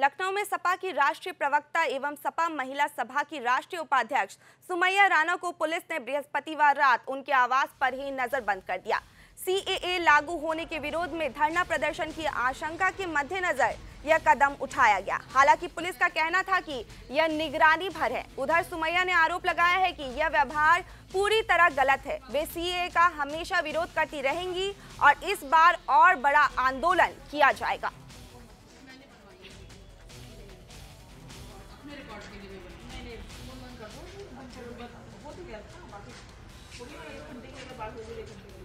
लखनऊ में सपा की राष्ट्रीय प्रवक्ता एवं सपा महिला सभा की राष्ट्रीय उपाध्यक्ष सुमैया राणा को पुलिस ने बृहस्पतिवार रात उनके आवास पर ही नजरबंद कर दिया। सीएए लागू होने के विरोध में धरना प्रदर्शन की आशंका के मद्देनजर यह कदम उठाया गया। हालाँकि पुलिस का कहना था कि यह निगरानी भर है। उधर सुमैया ने आरोप लगाया है कि यह व्यवहार पूरी तरह गलत है। वे सीए का हमेशा विरोध करती रहेंगी और इस बार और बड़ा आंदोलन किया जाएगा। वो मन कर दो और चलो बस बाकी पूरी एक घंटे के बाहर हो गए एक